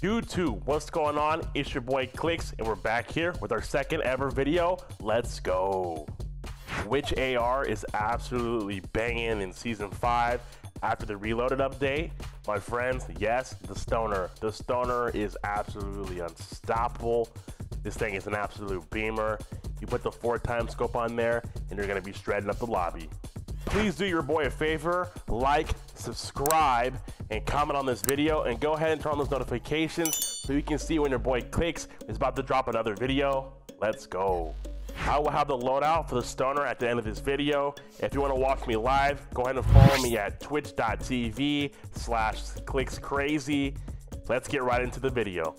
YouTube, what's going on? It's your boy Klix, and we're back here with our second ever video. Let's go. Which AR is absolutely banging in Season 5 after the Reloaded update? My friends, yes, the Stoner. The Stoner is absolutely unstoppable. This thing is an absolute beamer. You put the four times scope on there, and you're gonna be shredding up the lobby. Please do your boy a favor, like, subscribe, and comment on this video, and go ahead and turn on those notifications so you can see when your boy Klix is about to drop another video. Let's go. I will have the loadout for the stoner at the end of this video. If you want to watch me live, go ahead and follow me at twitch.tv slash klixkrazy. Let's get right into the video.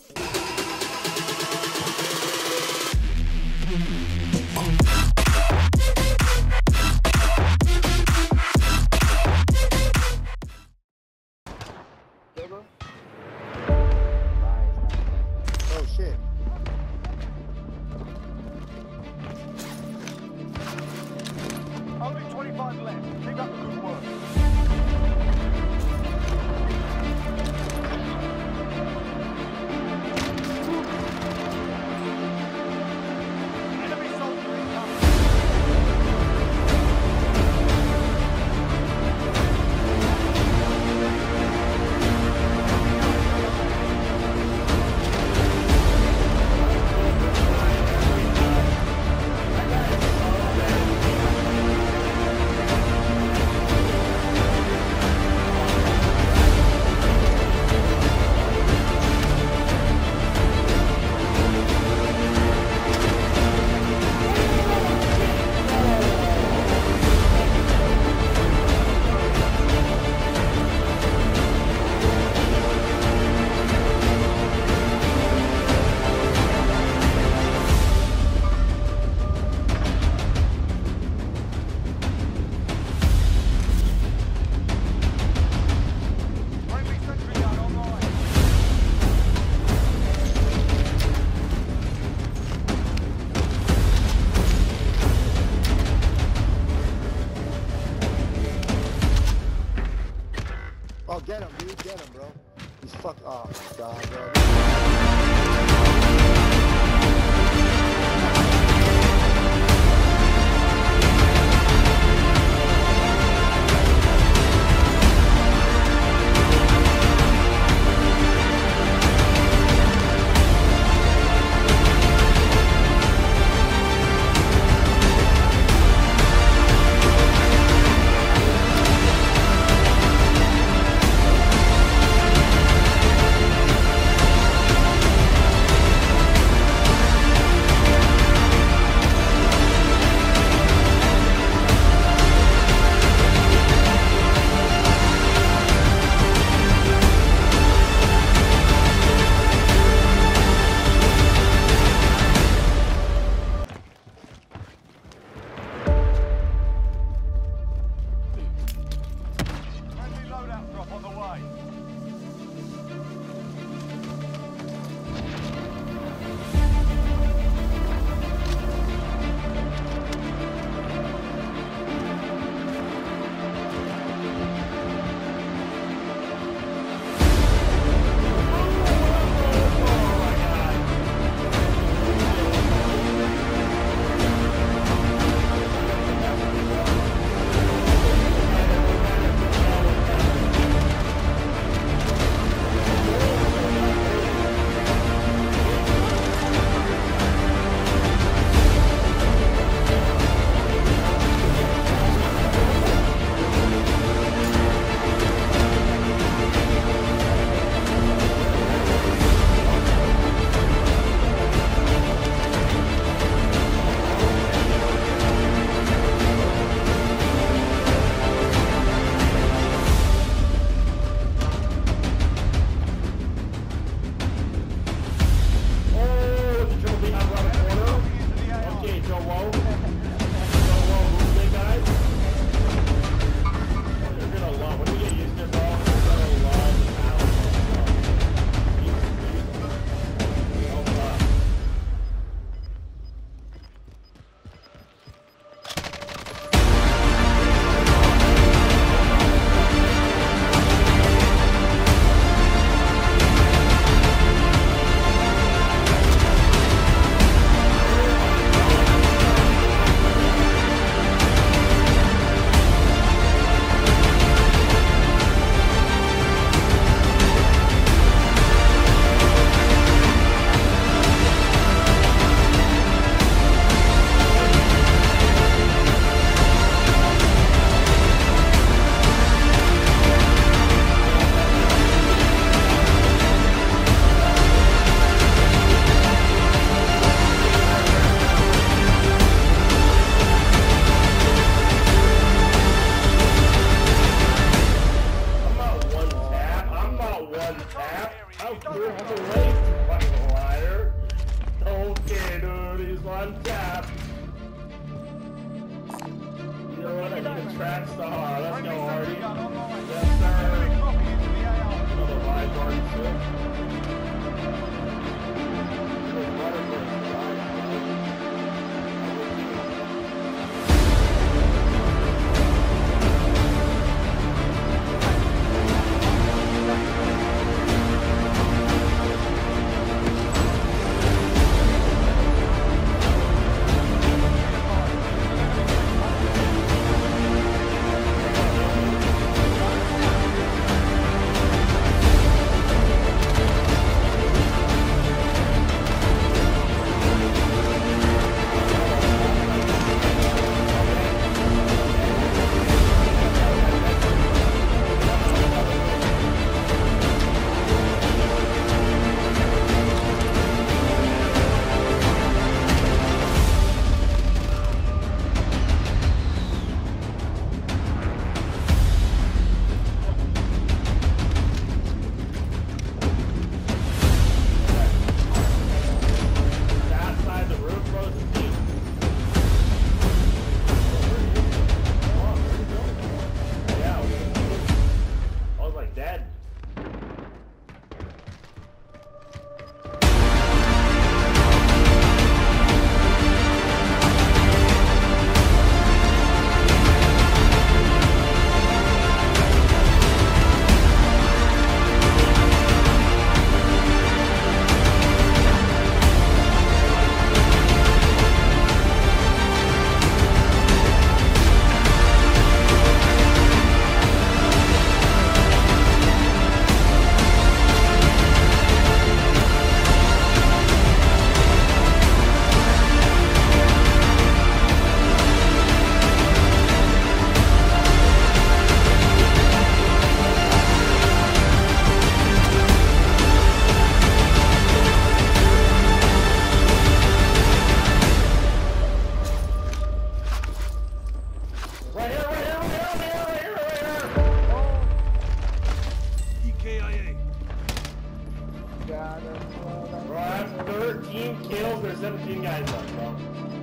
应该怎么？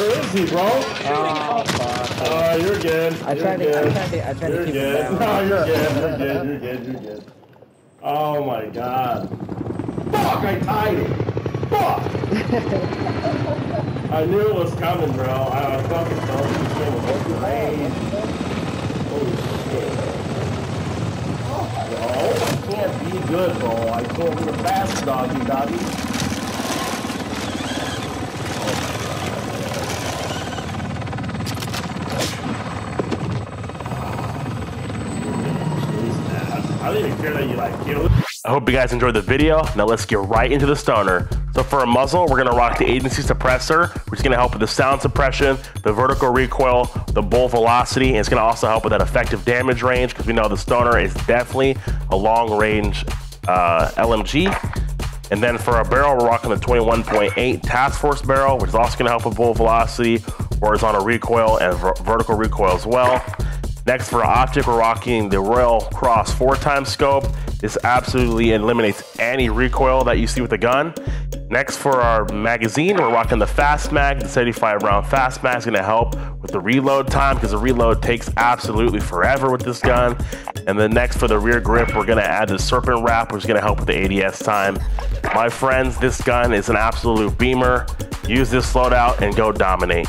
Where is he, bro? Oh, fuck. Oh, you're good. I tried to- I tried to- I tried to you're keep him down. No, you're good. You're good. You're good. You're good. Oh my god. Fuck! I tied it. Fuck. I knew it was coming, bro. I, I fucking felt this thing was open. Holy shit. Oh, bro, oh, I can't be good, bro. I can't be the fast doggy, doggy. That you like. I hope you guys enjoyed the video. Now let's get right into the stoner. So for a muzzle, we're gonna rock the agency suppressor, which is gonna help with the sound suppression, the vertical recoil, the bolt velocity, and it's gonna also help with that effective damage range because we know the stoner is definitely a long range uh, LMG. And then for our barrel, we're rocking the 21.8 Task Force barrel, which is also gonna help with bolt velocity, horizontal recoil, and ver vertical recoil as well. Next for optic, we're rocking the Royal Cross four times scope. This absolutely eliminates any recoil that you see with the gun. Next for our magazine, we're rocking the Fast Mag. The 75 round Fast Mag is gonna help with the reload time because the reload takes absolutely forever with this gun. And then next for the rear grip, we're gonna add the Serpent Wrap, which is gonna help with the ADS time. My friends, this gun is an absolute beamer. Use this loadout and go dominate.